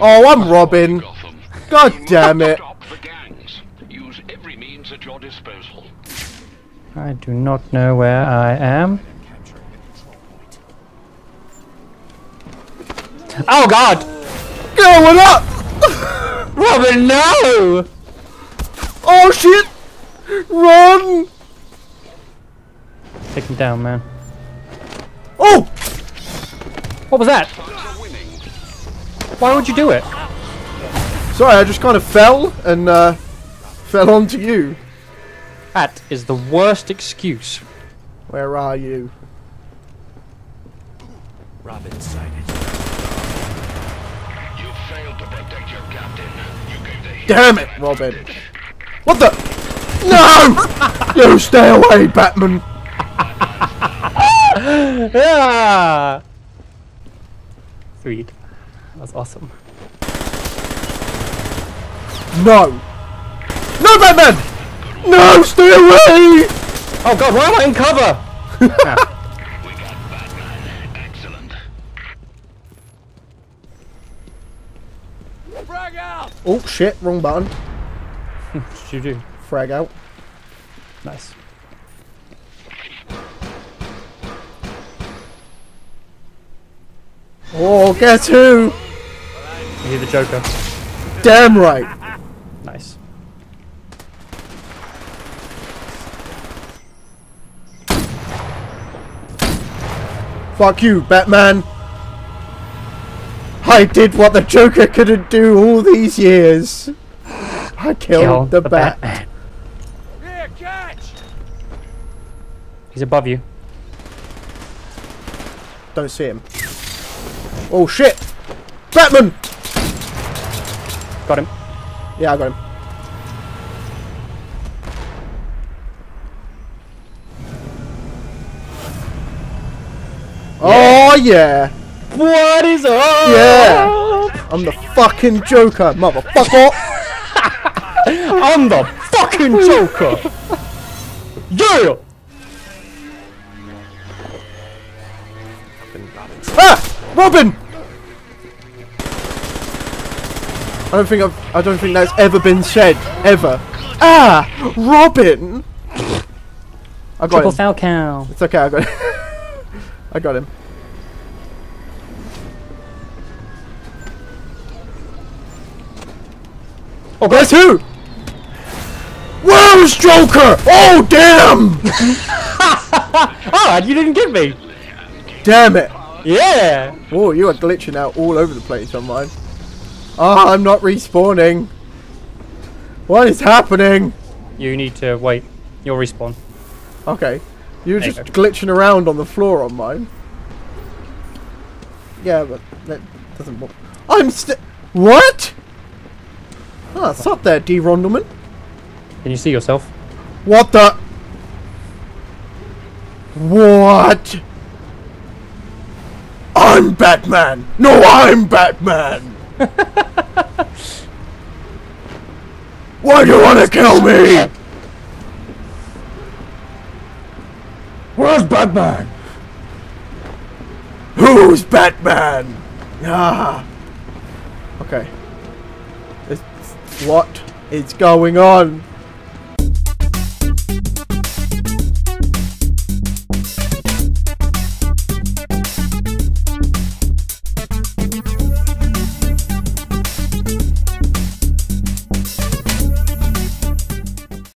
Oh, I'm Robin. God damn it. Stop the gangs. Use every means at your disposal. I do not know where I am. Oh god! Going up! Robin, no! Oh shit! Run! Take him down, man. Oh! What was that? Why would you do it? Sorry, I just kind of fell and uh, fell onto you. That is the worst excuse. Where are you? Robin sighted. You failed to protect your captain. You gave the Damn it, Robin. What the? No! you stay away, Batman. Yeah! Sweet. That's awesome. No. No, Batman! No, stay away! Oh god, why am I in cover? Ah, We got Batman. Excellent. Frag out! Oh shit, wrong button. what did you do? Frag out. Nice. Oh, guess who? You're the Joker. Damn right. Nice. Fuck you, Batman. I did what the Joker couldn't do all these years. I killed Kill the, the Bat. Batman. Here, catch! He's above you. Don't see him. Oh shit! Batman! Got him. Yeah, I got him. Oh yeah! What is up? Yeah! I'm the fucking Joker, motherfucker! I'm the fucking Joker! yeah! Ah! Robin! I don't think I've, I don't think that's ever been said ever. Ah! Robin! I got Triple him. Falcon. It's okay, I got him. I got him. Oh, Guess who? Where's Joker? Oh damn! Ah, you didn't get me. damn it! Yeah. Oh, you are glitching out all over the place on mine. Ah, I'm not respawning. What is happening? You need to wait. You'll respawn. Okay. You're There you just glitching around on the floor on mine. Yeah, but that doesn't work. I'm st- What? Ah, stop there, D. Rondleman. Can you see yourself? What the? What? I'm Batman! No, I'm Batman! Why do you want to kill me? Where's Batman? Who's Batman? Ah. Okay. It's, what is going on?